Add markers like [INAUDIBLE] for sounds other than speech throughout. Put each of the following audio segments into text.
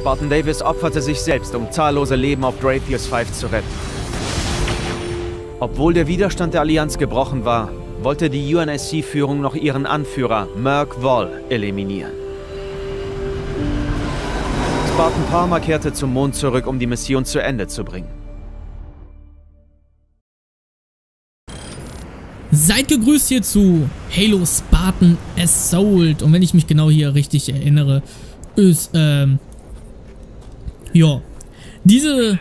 Spartan Davis opferte sich selbst, um zahllose Leben auf Dratheus 5 zu retten. Obwohl der Widerstand der Allianz gebrochen war, wollte die UNSC-Führung noch ihren Anführer, Merc Wall, eliminieren. Spartan Palmer kehrte zum Mond zurück, um die Mission zu Ende zu bringen. Seid gegrüßt hier zu Halo Spartan Assault. Und wenn ich mich genau hier richtig erinnere, ist, ähm, ja, diese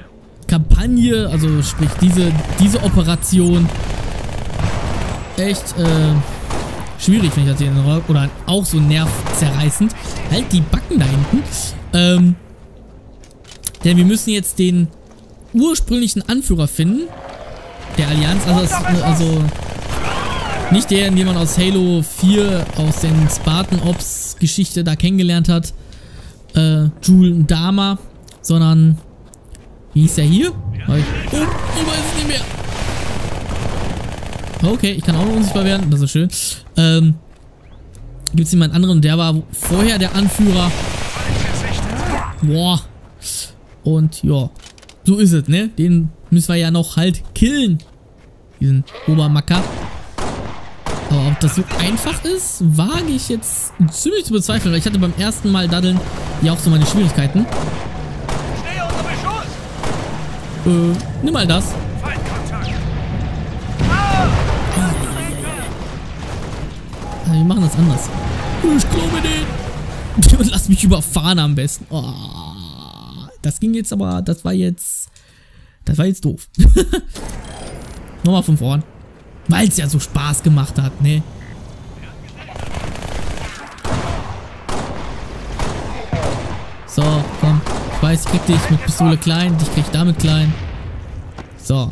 Kampagne, also sprich diese, diese Operation, echt, äh, schwierig, wenn ich das hier erinnere, oder auch so nervzerreißend. Halt die Backen da hinten. Ähm, denn wir müssen jetzt den ursprünglichen Anführer finden, der Allianz, also, es, also nicht der, den man aus Halo 4 aus den Spartan Ops Geschichte da kennengelernt hat. Äh, Jul Dama. Sondern, wie hieß der hier? Oh, ich weiß es nicht mehr. Okay, ich kann auch noch unsichtbar werden. Das ist schön. Ähm, gibt es jemand anderen? Der war vorher der Anführer. Boah. Und ja, so ist es, ne? Den müssen wir ja noch halt killen. Diesen Obermacker. Aber ob das so einfach ist, wage ich jetzt ziemlich zu bezweifeln, weil ich hatte beim ersten Mal Daddeln ja auch so meine Schwierigkeiten. Äh, nimm mal das. Also wir machen das anders. Ich glaube den. [LAUGHS] Lass mich überfahren am besten. Oh, das ging jetzt aber, das war jetzt, das war jetzt doof. [LAUGHS] Nochmal von vorn. Weil es ja so Spaß gemacht hat, ne? So, komm. Ich weiß, ich krieg dich mit Pistole klein. Dich krieg ich damit klein. So.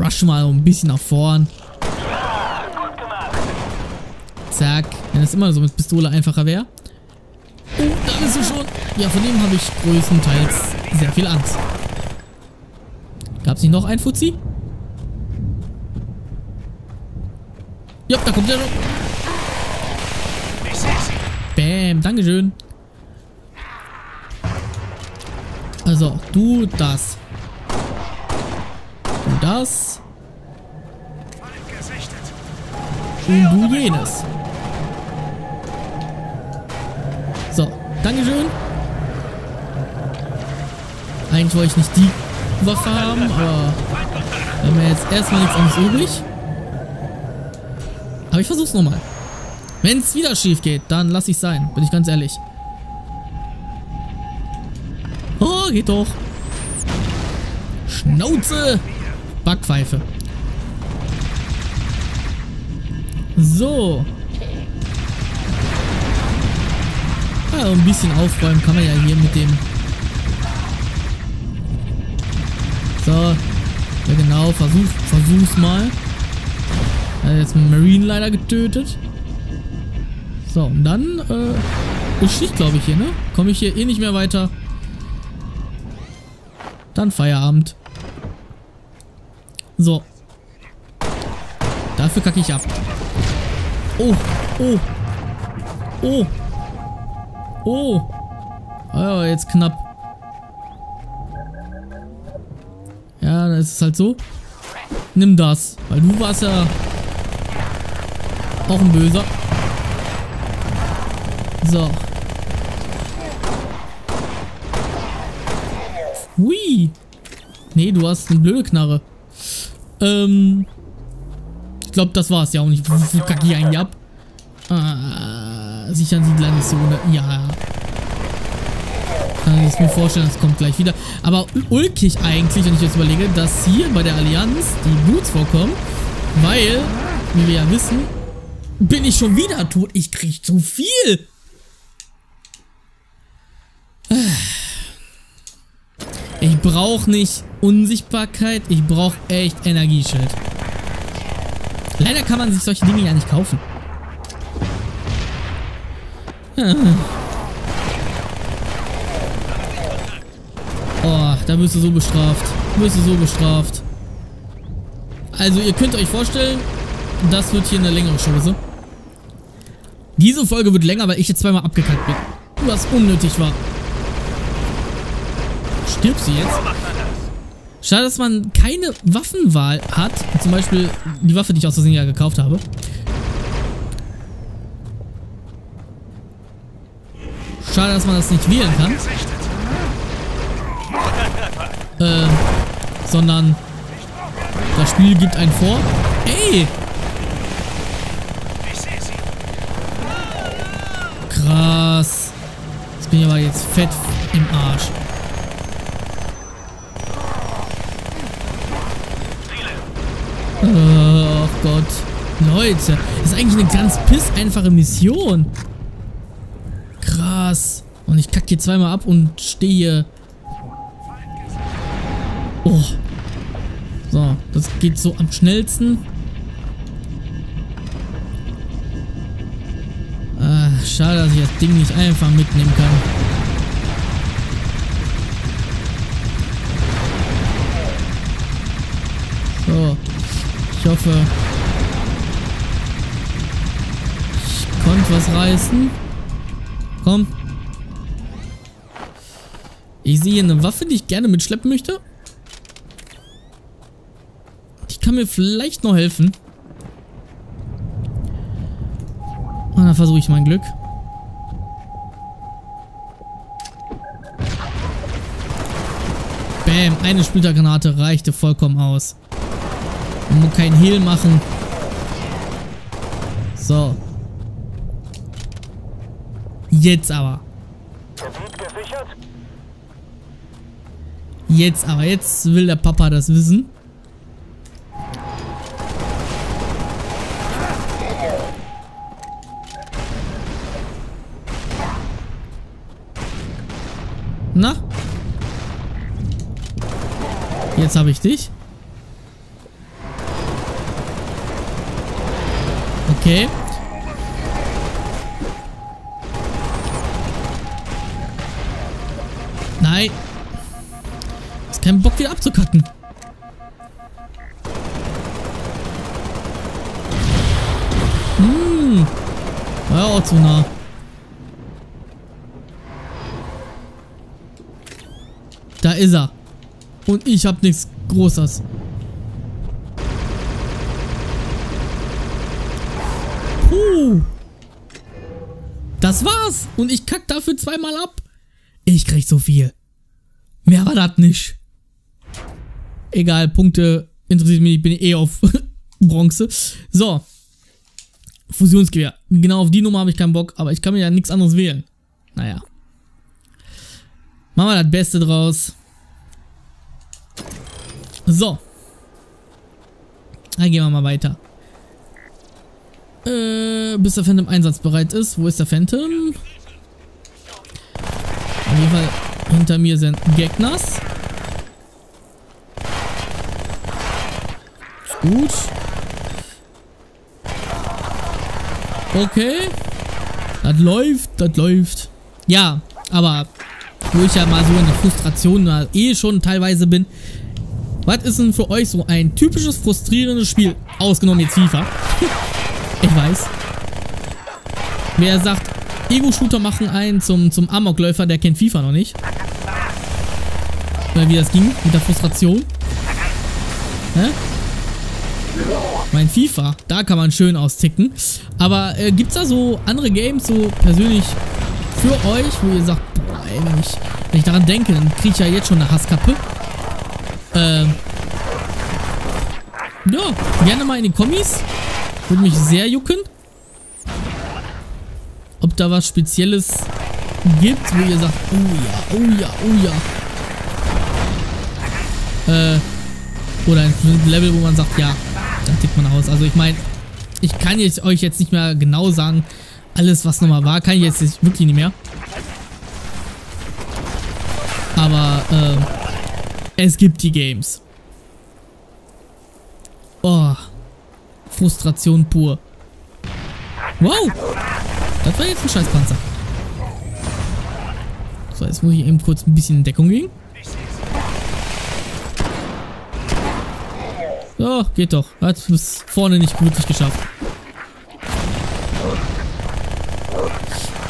Rush mal ein bisschen nach vorn. Zack. Wenn es immer so mit Pistole einfacher wäre. Oh, da bist du schon. Ja, von dem habe ich größtenteils sehr viel Angst. Gab es nicht noch ein Fuzzi? Ja, da kommt er schon. Bäm, Dankeschön. Also, du das. Du das. Und du jenes. So, Dankeschön. Eigentlich wollte ich nicht die Waffe haben, aber wir haben ja jetzt erstmal nichts anderes übrig. Aber ich versuch's nochmal. Wenn es wieder schief geht, dann lass ich sein. Bin ich ganz ehrlich. Geht doch. Schnauze. Backpfeife. So. Ja, ein bisschen aufräumen kann man ja hier mit dem... So. Ja genau, versuch, versuch's mal. Er jetzt einen Marine leider getötet. So, und dann, äh, ist Schicht, glaube ich, hier, ne? Komme ich hier eh nicht mehr weiter. Dann Feierabend. So. Dafür kacke ich ab. Oh, oh. Oh. Oh. Oh, jetzt knapp. Ja, dann ist es halt so. Nimm das. Weil du warst ja auch ein Böser. So. Nee, du hast eine blöde Knarre. Ähm. Ich glaube, das war's ja auch nicht. Wie kacke ich eigentlich ab? Ah, sichern Sie die Landeszone. Ja. Kann ich mir vorstellen, das kommt gleich wieder. Aber ulkig eigentlich, wenn ich jetzt überlege, dass hier bei der Allianz die Boots vorkommen. Weil, wie wir ja wissen, bin ich schon wieder tot. Ich krieg zu viel. Brauche nicht Unsichtbarkeit. Ich brauche echt Energieschild. Leider kann man sich solche Dinge ja nicht kaufen. Oh, da wirst du so bestraft. Wirst du so bestraft. Also ihr könnt euch vorstellen, das wird hier eine längere Chose. Diese Folge wird länger, weil ich jetzt zweimal abgekackt bin. Was unnötig war. Stirbst du jetzt? Schade, dass man keine Waffenwahl hat. Zum Beispiel die Waffe, die ich aus Versehen ja gekauft habe. Schade, dass man das nicht wählen kann. Äh, sondern das Spiel gibt einen vor. Ey! Krass. Jetzt bin ich aber jetzt fett im Arsch. Oh Gott. Leute, das ist eigentlich eine ganz piss einfache Mission. Krass. Und ich kacke hier zweimal ab und stehe. Oh. So, das geht so am schnellsten. Ah, schade, dass ich das Ding nicht einfach mitnehmen kann. So. Ich hoffe, konnte was reißen. Komm. Ich sehe eine Waffe, die ich gerne mitschleppen möchte. Die kann mir vielleicht noch helfen. Und dann versuche ich mein Glück. Bam, eine Splittergranate reichte vollkommen aus. Man muss keinen Heal machen. So. Jetzt aber. Jetzt aber. Jetzt will der Papa das wissen. Na? Jetzt habe ich dich. Okay. Nein. Ist kein Bock wieder abzukacken. Hm. War ja auch zu nah. Da ist er. Und ich hab nichts Großes. Puh. Das war's. Und ich kack dafür zweimal ab. Ich krieg so viel. Mehr war das nicht. Egal, Punkte interessiert mich. Ich bin eh auf [LAUGHS] Bronze. So. Fusionsgewehr. Genau auf die Nummer habe ich keinen Bock, aber ich kann mir ja nichts anderes wählen. Naja. Machen wir das Beste draus. So. Dann gehen wir mal weiter. Äh, bis der Phantom einsatzbereit ist. Wo ist der Phantom? Auf jeden Fall hinter mir sind Gegners. Ist gut. Okay. Das läuft, das läuft. Ja, aber wo ich ja mal so in der Frustration eh schon teilweise bin. Was ist denn für euch so ein typisches frustrierendes Spiel? Ausgenommen jetzt FIFA. [LAUGHS] Ich weiß. Wer sagt, Ego-Shooter machen einen zum, zum Amokläufer, der kennt FIFA noch nicht. Oder wie das ging mit der Frustration. Hä? Mein FIFA, da kann man schön austicken. Aber äh, es da so andere Games, so persönlich für euch, wo ihr sagt, boah, ey, wenn ich, wenn ich daran denke, dann kriege ich ja jetzt schon eine Hasskappe. Ähm. Ja, gerne mal in den Kommis. Würde mich sehr jucken. Ob da was Spezielles gibt, wo ihr sagt, oh ja, oh ja, oh ja. Äh, oder ein Level, wo man sagt, ja, da tickt man aus. Also ich meine, ich kann jetzt euch jetzt nicht mehr genau sagen, alles was nochmal war, kann ich jetzt wirklich nicht mehr. Aber, äh, es gibt die Games. Oh. Frustration pur. Wow! Das war jetzt ein Scheißpanzer. So, jetzt muss ich eben kurz ein bisschen in Deckung gehen. So, geht doch. Hat es vorne nicht wirklich geschafft.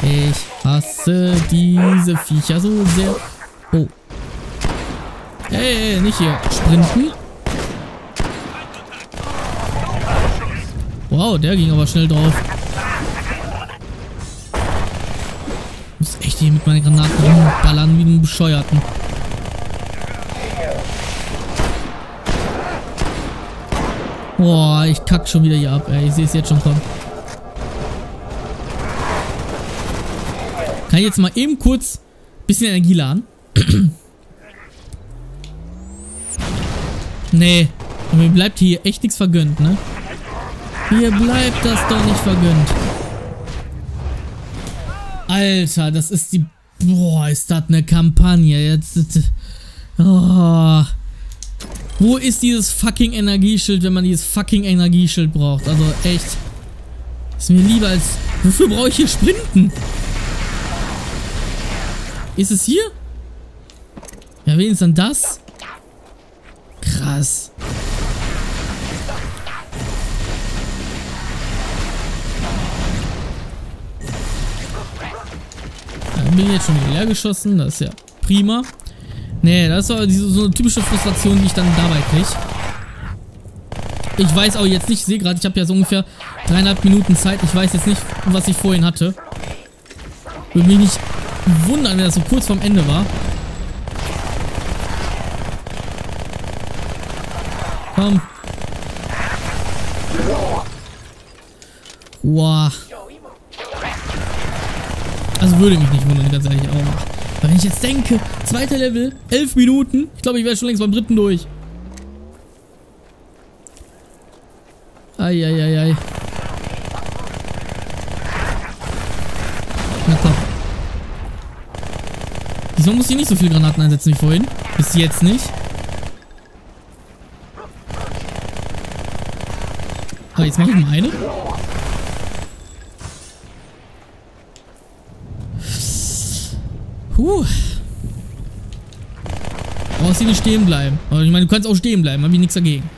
Ich hasse diese Viecher so sehr. Oh. Hey, nicht hier. Sprinten. Wow, der ging aber schnell drauf. Ich muss echt hier mit meinen Granaten rumballern wie einen Bescheuerten. Boah, ich kack schon wieder hier ab, ey. Ich sehe es jetzt schon kommen. Kann ich jetzt mal eben kurz ein bisschen Energie laden? [CLEARS THROAT] nee. Und mir bleibt hier echt nichts vergönnt, ne? Mir bleibt das doch nicht vergönnt. Alter, das ist die... Boah, ist das eine Kampagne. Jetzt... Oh. Wo ist dieses fucking Energieschild, wenn man dieses fucking Energieschild braucht? Also echt. Ist mir lieber als... Wofür brauche ich hier Sprinten? Ist es hier? Ja, wenigstens dann das? Krass. Dann bin jetzt schon leer geschossen. Das ist ja prima. Nee, das ist so eine typische Frustration, die ich dann dabei kriege. Ich weiß auch jetzt nicht, ich sehe gerade, ich habe ja so ungefähr dreieinhalb Minuten Zeit. Ich weiß jetzt nicht, was ich vorhin hatte. Würde mich nicht wundern, wenn das so kurz vorm Ende war. Komm. Wow. Also würde mich nicht wundern, ganz ehrlich. Aber wenn ich jetzt denke, zweiter Level, elf Minuten. Ich glaube, ich wäre schon längst beim dritten durch. Eieiei. Na komm. Diesmal muss ich nicht so viele Granaten einsetzen wie vorhin. Bis jetzt nicht. Ah, jetzt mache ich mal eine. Puh. Brauchst du nicht stehen bleiben. Aber ich meine, du kannst auch stehen bleiben, habe ich nichts dagegen.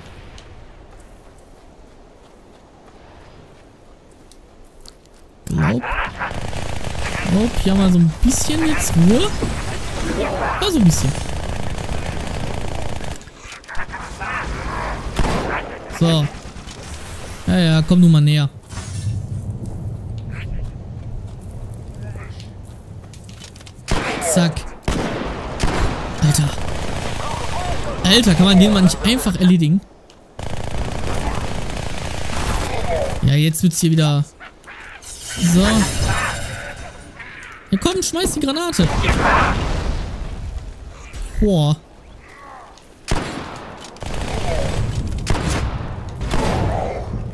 Glaub. Glaub, hier haben wir so ein bisschen jetzt Ruhe. Ja, so ein bisschen. So. Ja, ja, komm du mal näher. Zack. Alter. Alter, kann man den mal nicht einfach erledigen? Ja, jetzt wird's hier wieder... So. Ja komm, schmeiß die Granate. Boah.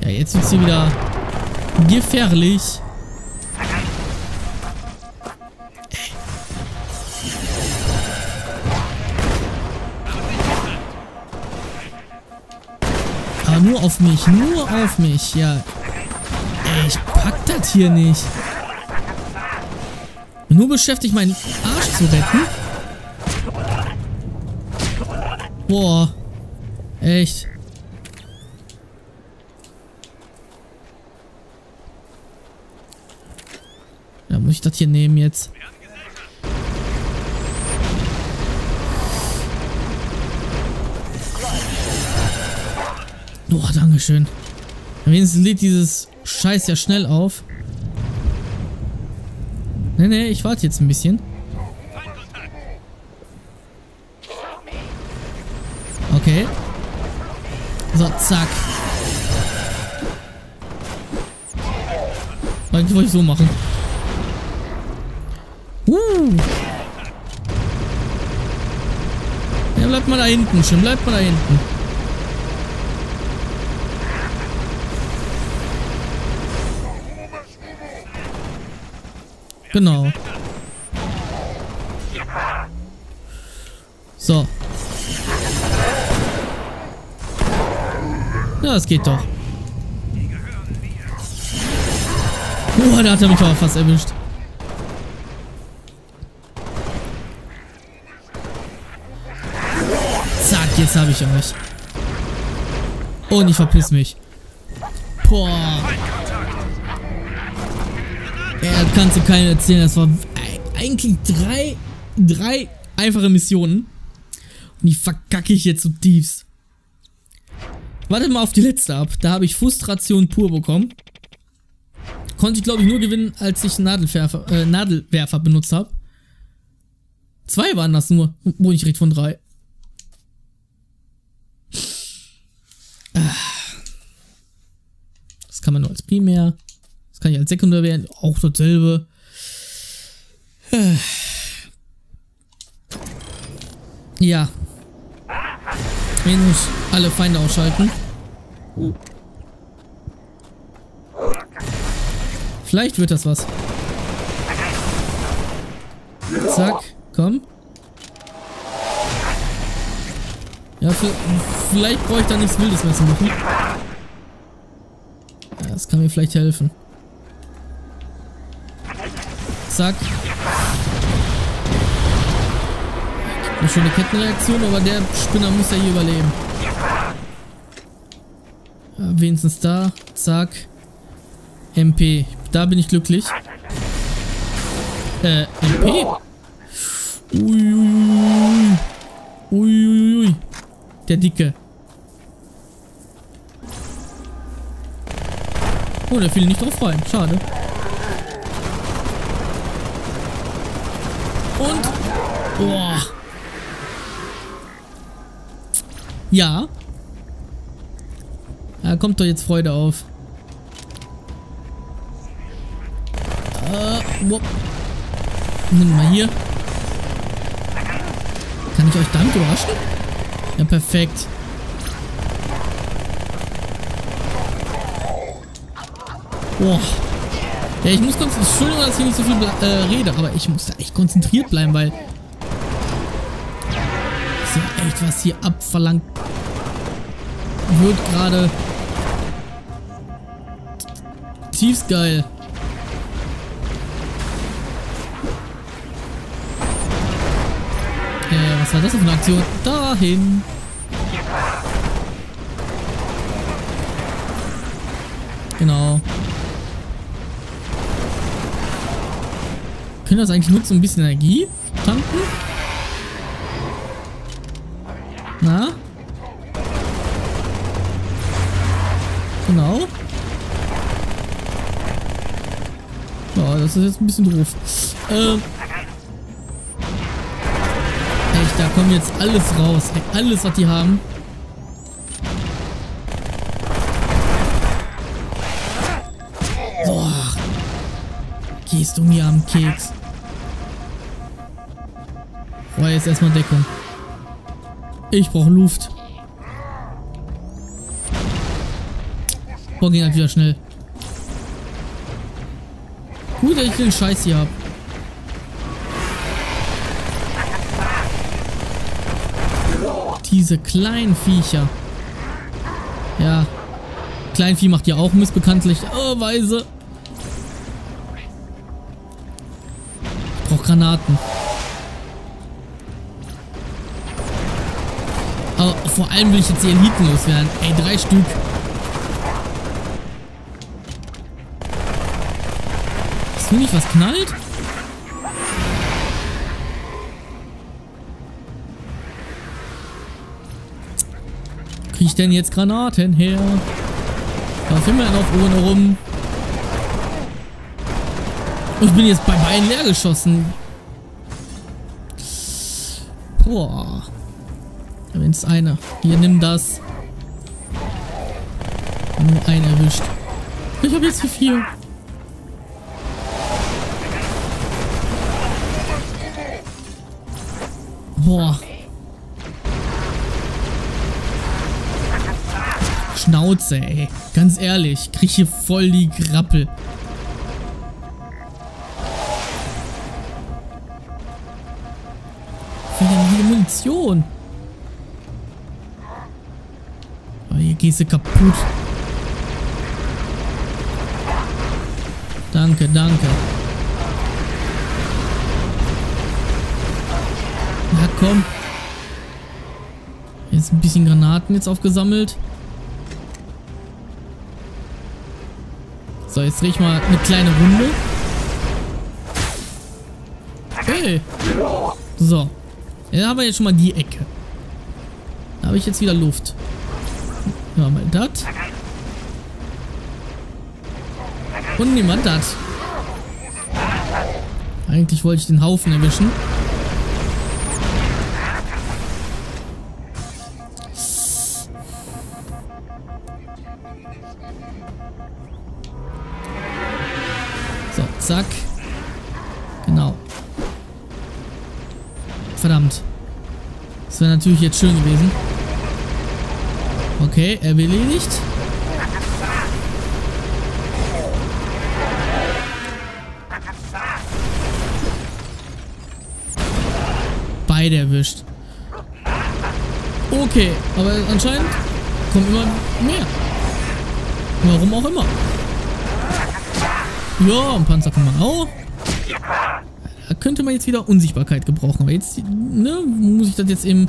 Ja, jetzt wird's hier wieder gefährlich. Auf mich, nur auf mich, ja. Ey, ich pack das hier nicht. Nur beschäftigt, meinen Arsch zu retten. Boah. Echt. Ja, muss ich das hier nehmen jetzt? Boah, Dankeschön. Wenigstens lädt dieses Scheiß ja schnell auf. Nee, nee, ich warte jetzt ein bisschen. Okay. So, zack. Eigentlich wollte ich so machen. Uh. Ja, bleibt mal da hinten. Schön, bleibt mal da hinten. Genau. So. Ja, es geht doch. Boah, da hat er mich aber fast erwischt. Zack, jetzt habe ich euch. Und ich verpiss mich. Boah. Er kannst du keinen erzählen. Das war eigentlich drei, drei einfache Missionen. Die verkacke ich jetzt zutiefst. Wartet mal auf die letzte ab. Da habe ich Frustration pur bekommen. Konnte ich, glaube ich, nur gewinnen, als ich Nadelwerfer, äh, Nadelwerfer benutzt habe. Zwei waren das nur. Wo ich rede von drei. Das kann man nur als Primär. Kann ich als Sekundär werden. Auch dasselbe. [SIGHS] Ja. Muss alle Feinde ausschalten. Vielleicht wird das was. Zack, komm. Ja, vielleicht brauche ich da nichts Wildes mehr zu machen. Das kann mir vielleicht helfen. Zack. Eine schöne Kettenreaktion, aber der Spinner muss ja hier überleben. Ja, wenigstens da. Zack. MP. Da bin ich glücklich. Äh, MP? Uiuiui. Uiuiui. Der Dicke. Oh, der fiel nicht drauf rein. Schade. Und... Boah. Ja. Da kommt doch jetzt Freude auf. Äh, wop. Nimm mal hier. Kann ich euch damit überraschen? Ja, perfekt. Boah. Ja, ich muss konzentriert... Entschuldigung, dass ich nicht so viel äh, rede, aber ich muss da echt konzentriert bleiben, weil... Ist ja echt, was hier abverlangt wird gerade. Tiefst geil. Äh, was war das für eine Aktion? Dahin. Genau. Können das eigentlich nutzen, um ein bisschen Energie tanken? Na? Genau. Ja, das ist jetzt ein bisschen doof. Ähm. Echt, da kommt jetzt alles raus. Alles, was die haben. Boah. Gehst du mir am Keks. Boah, jetzt erstmal Deckung. Ich brauche Luft. Boah, ging halt wieder schnell. Gut, dass ich den Scheiß hier hab. Diese kleinen Viecher. Ja. Kleinvieh macht ja auch missbekanntlich. Oh, Weise. Ich brauch Granaten. Aber vor allem will ich jetzt die Eliten loswerden. Ey, drei Stück. Hast du nicht was knallt? Krieg ich denn jetzt Granaten her? Da finden wir noch ohne rum. Und ich bin jetzt bei beiden leer geschossen. Boah. Wenn es einer. Hier, nimm das. Nur einen erwischt. Ich habe jetzt hier vier. Boah. Schnauze, ey. Ganz ehrlich. Krieg hier voll die Grappel. Wie denn hier Munition? Oh, hier gehst kaputt. Danke, danke. Na komm. Jetzt ein bisschen Granaten jetzt aufgesammelt. So, jetzt drehe ich mal eine kleine Runde. Hey. So. Jetzt haben wir jetzt schon mal die Ecke. Da habe ich jetzt wieder Luft. Ja, mal das. Und wir das. Eigentlich wollte ich den Haufen erwischen. So, zack. Genau. Verdammt. Das wäre natürlich jetzt schön gewesen. Okay, er erledigt. Beide erwischt. Okay, aber anscheinend kommt immer mehr. Warum auch immer. Ja, ein Panzer kann man auch. Da könnte man jetzt wieder Unsichtbarkeit gebrauchen. Aber jetzt ne, muss ich das jetzt eben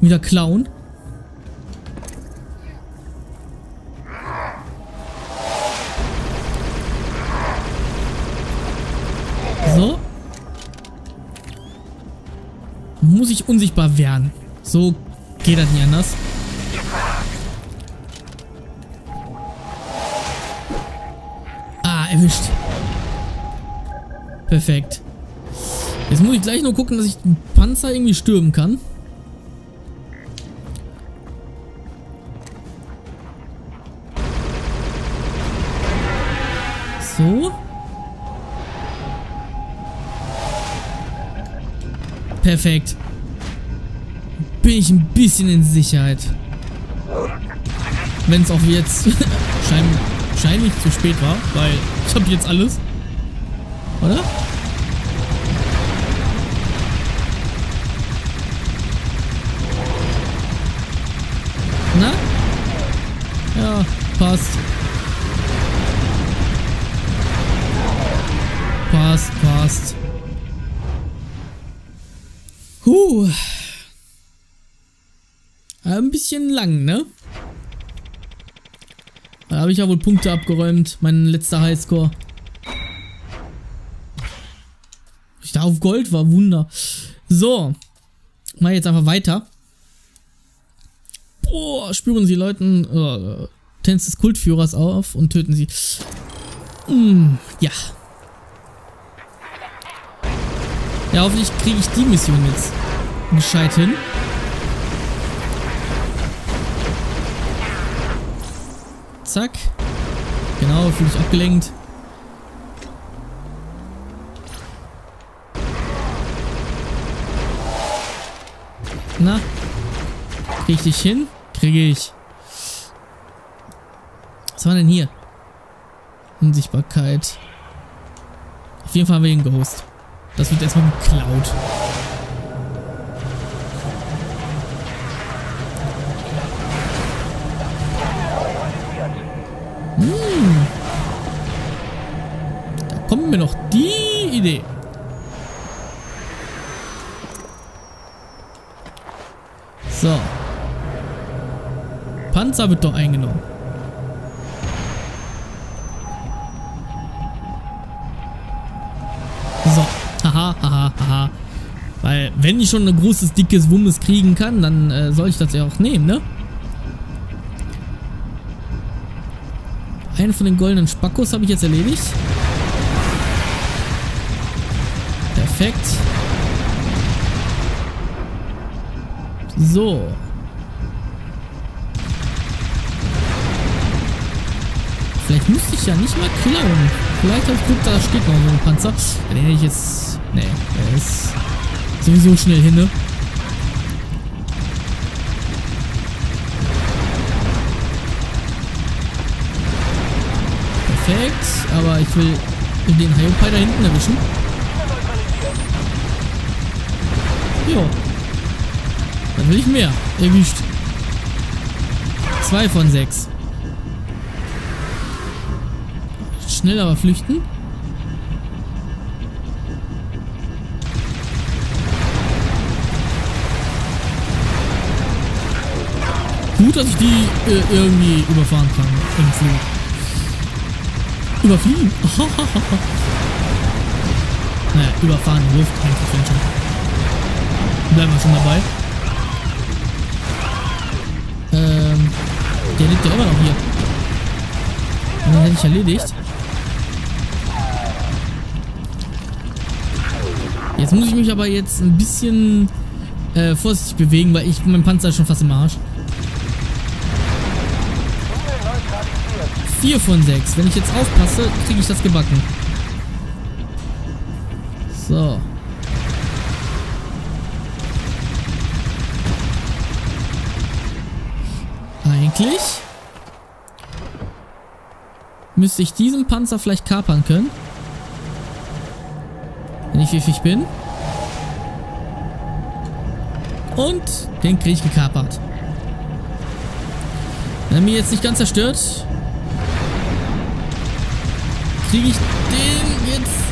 wieder klauen. Muss ich unsichtbar werden. So geht das nicht anders. Ah, erwischt. Perfekt. Jetzt muss ich gleich nur gucken, dass ich den Panzer irgendwie stürmen kann. So. Perfekt. Bin ich ein bisschen in Sicherheit. Wenn es auch jetzt [LAUGHS] wahrscheinlich zu spät war, weil ich habe jetzt alles. Oder? Na? Ja, passt. Passt, passt. Huh. Ein bisschen lang, ne? Da habe ich ja wohl Punkte abgeräumt. Mein letzter Highscore. Ich da auf Gold war, Wunder. So. Mal jetzt einfach weiter. Boah, spüren sie Leuten äh, Tänz des Kultführers auf und töten sie. Mm, ja. Ja, hoffentlich kriege ich die Mission jetzt gescheit hin. Zack. Genau, fühle ich abgelenkt. Na? Krieg ich dich hin? Kriege ich. Was war denn hier? Unsichtbarkeit. Auf jeden Fall haben wir den Ghost. Das wird erstmal geklaut. Kommt mir noch die Idee. So. Panzer wird doch eingenommen. So. Haha, haha, haha. Weil, wenn ich schon ein großes, dickes Wummes kriegen kann, dann äh, soll ich das ja auch nehmen, ne? Einen von den goldenen Spackos habe ich jetzt erledigt. Perfekt. So. Vielleicht müsste ich ja nicht mal klauen. Vielleicht habe ich Glück, da steht noch so ein Panzer. Den hätte ich jetzt... Nee, der ist sowieso schnell hin, ne? Perfekt, aber ich will den Hyopai da hinten erwischen. Jo. Dann will ich mehr. Erwischt. Zwei von sechs. Schnell aber flüchten. Gut, dass ich die äh, irgendwie überfahren kann im Flug. Überfliegen. [LAUGHS] naja, überfahren Luft wenn schon. Bleiben wir schon dabei. Der liegt ja immer noch hier. Den hätte ich erledigt. Jetzt muss ich mich aber jetzt ein bisschen äh, vorsichtig bewegen, weil ich mein Panzer ist schon fast im Arsch. 4 von 6. Wenn ich jetzt aufpasse, kriege ich das gebacken. So. Eigentlich müsste ich diesen Panzer vielleicht kapern können. Wenn ich pfiffig bin. Und den kriege ich gekapert. Wenn er mir jetzt nicht ganz zerstört, kriege ich den jetzt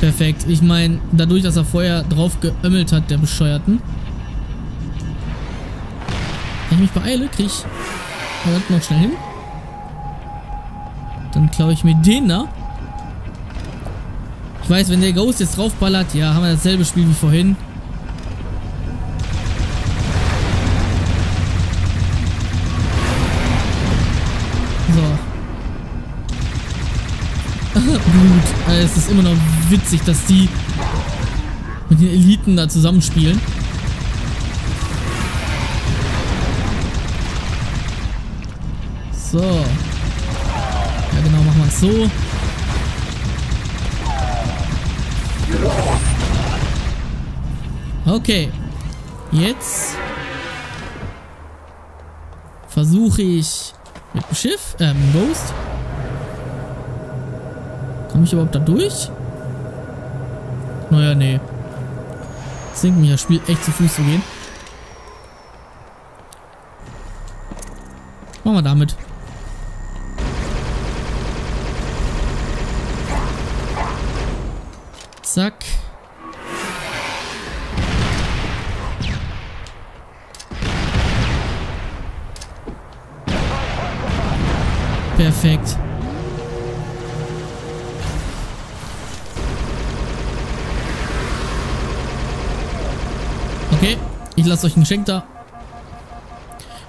Perfekt. Ich meine, dadurch, dass er vorher drauf geömmelt hat, der Bescheuerten. Wenn ich mich beeile, kriege ich aber noch schnell hin. Dann klaue ich mir den da. Ich weiß, wenn der Ghost jetzt draufballert, ja, haben wir dasselbe Spiel wie vorhin. Es ist immer noch witzig, dass die mit den Eliten da zusammenspielen. So. Ja genau, machen wir es so. Okay. Jetzt versuche ich mit dem Schiff, äh, dem Ghost. Komme ich überhaupt da durch? Naja, nee. Singt mir das Spiel echt zu Fuß zu gehen. Machen wir damit. Zack. Perfekt. Ich lasse euch ein Geschenk da.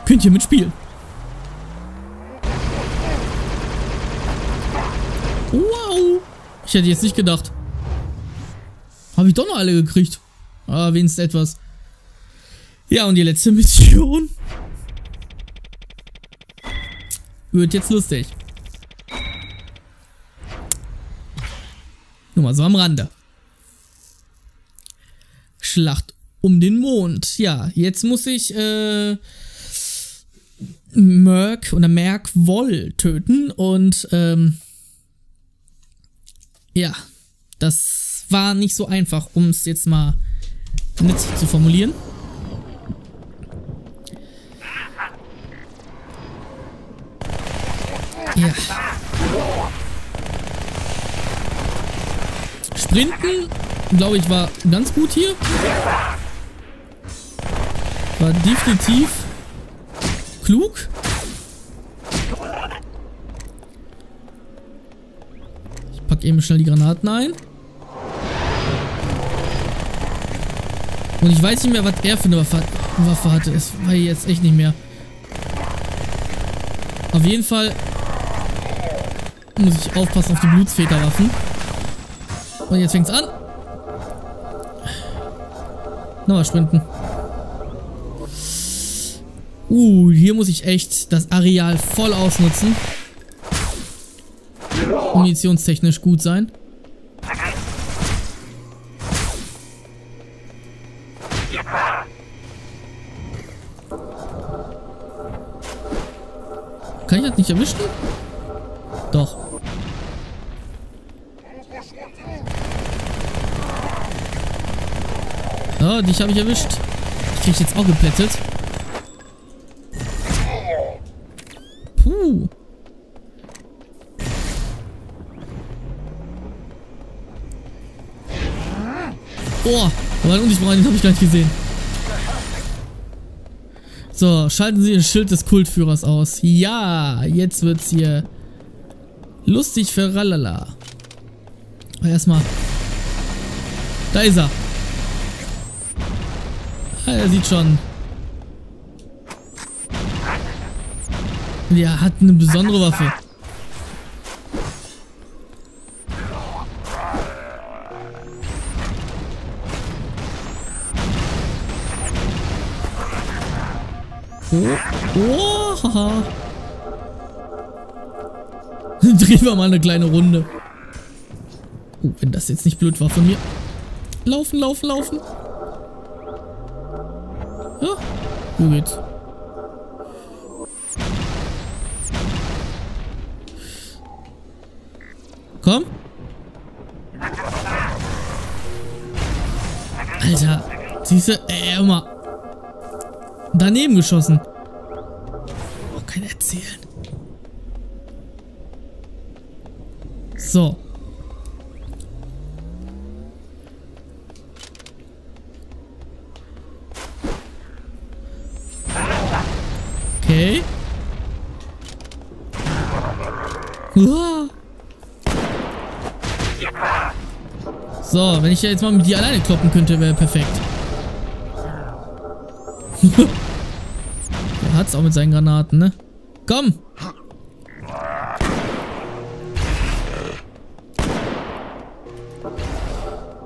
Könnt ihr mitspielen. Wow. Ich hätte jetzt nicht gedacht. Habe ich doch noch alle gekriegt. Ah, wenigstens etwas. Ja, und die letzte Mission. Wird jetzt lustig. Nur mal so am Rande. Schlacht um den Mond. Ja, jetzt muss ich äh, Merk oder Merk Woll töten und ähm, ja, das war nicht so einfach, um es jetzt mal nett zu formulieren. Ja. Sprinten, glaube ich, war ganz gut hier. War definitiv klug. Ich packe eben schnell die Granaten ein. Und ich weiß nicht mehr, was er für eine Waffe, Waffe hatte. Es war jetzt echt nicht mehr. Auf jeden Fall muss ich aufpassen auf die Blutsväterwaffen. Und jetzt fängt's an. Nochmal sprinten. Uh, hier muss ich echt das Areal voll ausnutzen. Munitionstechnisch gut sein. Kann ich das nicht erwischen? Doch. Oh, dich habe ich erwischt. Ich krieg jetzt auch geplättet. Oh, aber einen unsichtbaren, den habe ich gar nicht gesehen. So, schalten Sie das Schild des Kultführers aus. Ja, jetzt wird's hier lustig für Ralala. Aber erstmal. Da ist er. Ah, er sieht schon. Der hat eine besondere Waffe. Drehen wir mal eine kleine Runde. Oh, wenn das jetzt nicht blöd war von mir. Laufen, laufen, laufen. Ja, wo geht's? Komm. Alter, siehst du, äh, immer daneben geschossen. Oh, kein Erzählen. So. Okay. Uah. Ich jetzt mal mit dir alleine kloppen könnte, wäre perfekt. [LAUGHS] er hat's auch mit seinen Granaten, ne? Komm!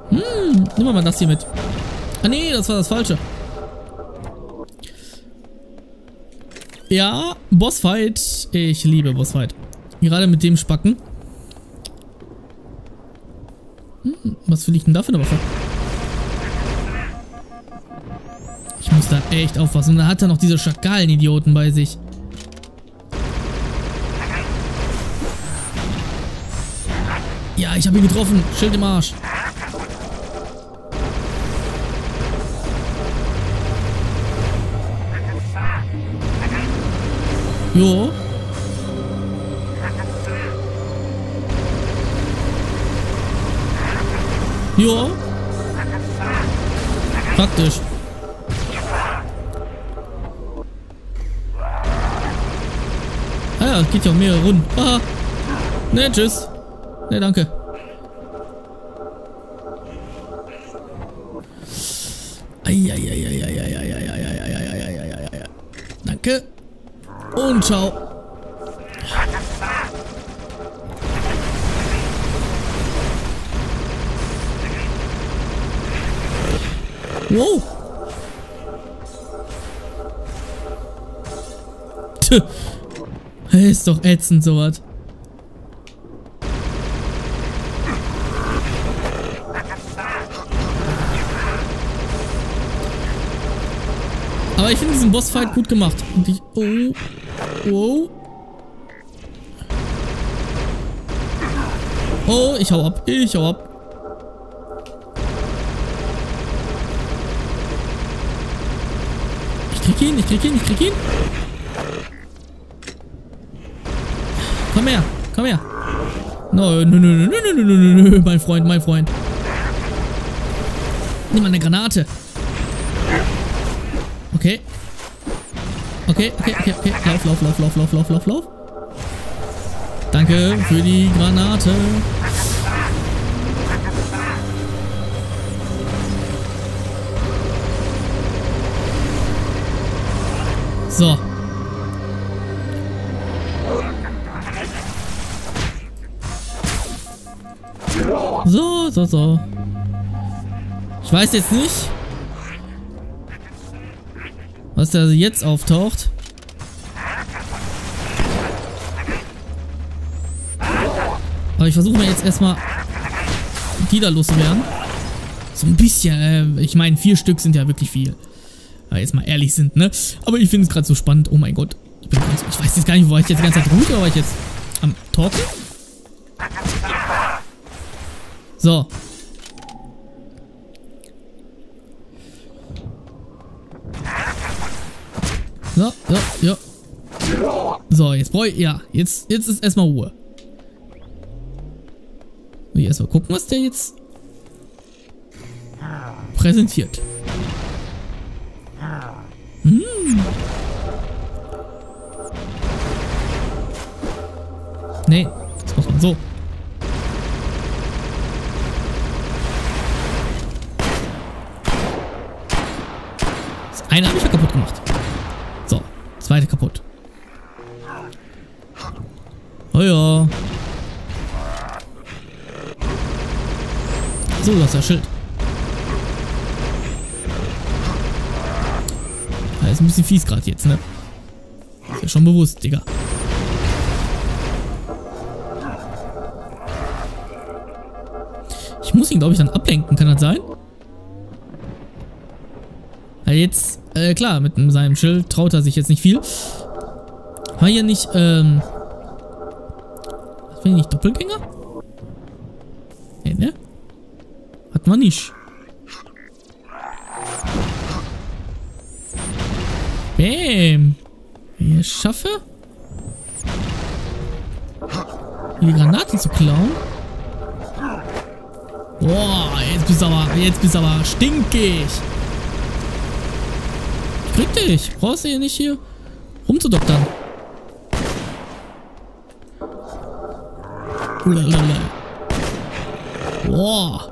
Hm, nimm mal das hier mit. Ah nee, das war das Falsche. Ja, Bossfight. Ich liebe Bossfight. Gerade mit dem Spacken. Hm, was will ich denn da für eine Waffe? Ich muss da echt aufpassen. Und da hat er noch diese Schakalen-Idioten bei sich. Ja, ich habe ihn getroffen. Schild im Arsch. Jo. Runden. Aha. Ne, tschüss. Ne, danke. Danke. Und ciao. Wow. Tch. Ist doch ätzend sowas. Aber ich finde diesen Bossfight gut gemacht. Und ich... Oh. Wow. Oh, ich hau ab. Ich hau ab. Ich krieg ihn, ich krieg ihn, ich krieg ihn. Komm her. Komm her. Nö, nö, nö, nö, nö, nö, nö, nö, mein Freund, mein Freund. Nimm eine Granate. Okay. Okay, okay, okay, okay. Lauf, lauf, lauf, lauf, lauf, lauf, lauf, lauf. Danke für die Granate. So. So, so, so. Ich weiß jetzt nicht, was da jetzt auftaucht. Aber ich versuche mir jetzt erstmal die da loszuwerden. So ein bisschen, äh, ich meine, vier Stück sind ja wirklich viel. Weil jetzt mal ehrlich sind, ne? Aber ich finde es gerade so spannend. Oh mein Gott. Ich, ganz, ich weiß jetzt gar nicht, wo ich jetzt die ganze Zeit oder war ich jetzt am Talken? So. So, ja, ja. So, jetzt brauche ich, ja, jetzt, jetzt ist erstmal Ruhe. Will ich erstmal gucken, was der jetzt präsentiert. Hm. Nee, das muss man so. Eine habe ich kaputt gemacht. So, zweite kaputt. Oh ja. So, das ist das Schild. Das ist ein bisschen fies gerade jetzt, ne? Ist ja schon bewusst, Digga. Ich muss ihn, glaube ich, dann ablenken. Kann das sein? Jetzt, äh, klar, mit seinem Schild traut er sich jetzt nicht viel. War hier nicht, ähm... Bin ich nicht Doppelgänger? Nee, ne? Hat man nicht. Bäm. Ich schaffe, die Granaten zu klauen. Boah, jetzt bist du aber, jetzt bist du aber stinkig. Krieg dich. Brauchst du hier nicht hier rumzudoktern. Ulalala. Boah.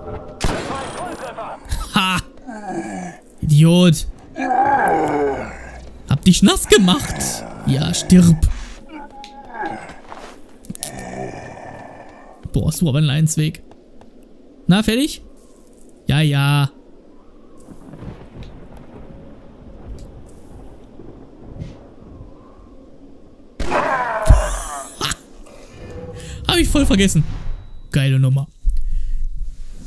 Ha. Idiot. Hab dich nass gemacht. Ja, stirb. Boah, du aber einen Leinsweg. Na, fertig? Ja, ja. Voll vergessen. Geile Nummer.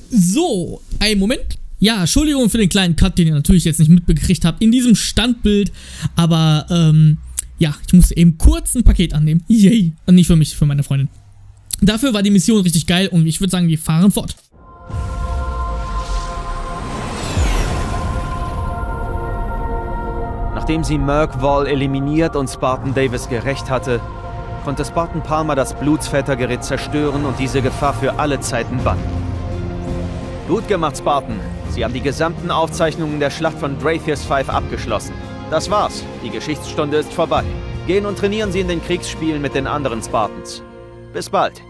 So, ein Moment. Ja, Entschuldigung für den kleinen Cut, den ihr natürlich jetzt nicht mitbekriegt habt in diesem Standbild. Aber, ähm, ja, ich musste eben kurz ein Paket annehmen. Yay. Und nicht für mich, für meine Freundin. Dafür war die Mission richtig geil und ich würde sagen, wir fahren fort. Nachdem sie Merc Wall eliminiert und Spartan Davis gerecht hatte, konnte Spartan Palmer das Blutsvettergerät zerstören und diese Gefahr für alle Zeiten bannen. Gut gemacht, Spartan. Sie haben die gesamten Aufzeichnungen der Schlacht von Dreyfus 5 abgeschlossen. Das war's. Die Geschichtsstunde ist vorbei. Gehen und trainieren Sie in den Kriegsspielen mit den anderen Spartans. Bis bald.